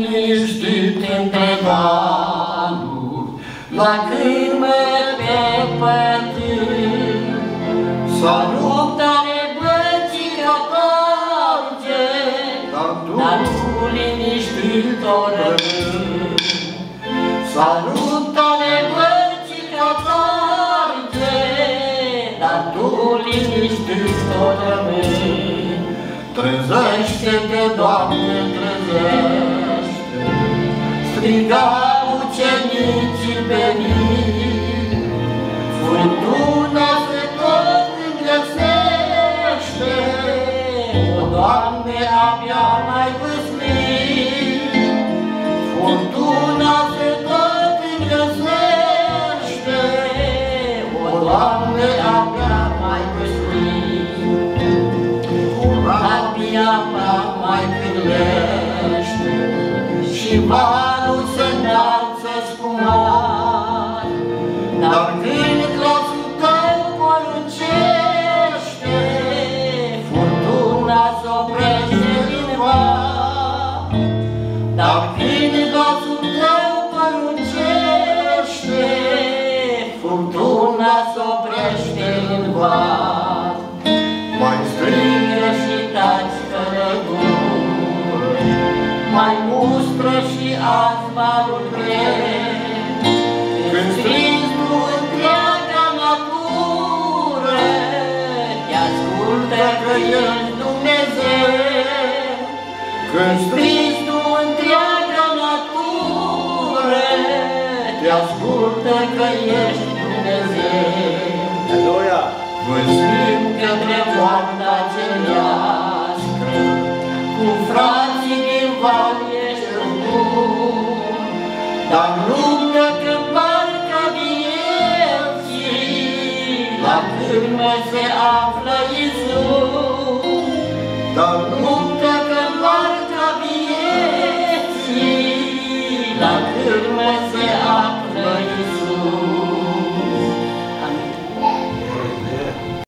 liniștit între valuri, la cârmă pe pătâni. S-a rupt are băcii ca torce, dar tu liniștit o rămâni. S-a rupt ale băcii ca torce, dar tu liniștit o rămâni. Trezește-te, Doamne, trezește, striga ucenicii pe mine, furtuna se tot îngăsește, o, Doamne, abia mai vâslit, furtuna se tot îngăsește, o, Doamne, abia mai vâslit. Apa mai cârlește și valul Dar când glasul tău poruncește, furtuna se oprește din val. Mai strigă și taci fără gură, mai mustră și azi valul greu. Când strigi tu întreaga natură, te ascultă că ești Dumnezeu. Când strigi te ascultă că ești Dumnezeu. Aleluia! Văzim către moartea cerească, cu frații din val ești bun, dar luptă că parcă vieții, la cârmă se află Iisus.